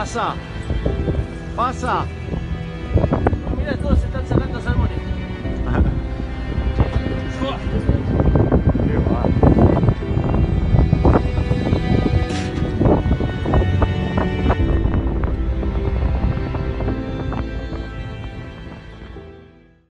passa. Passa.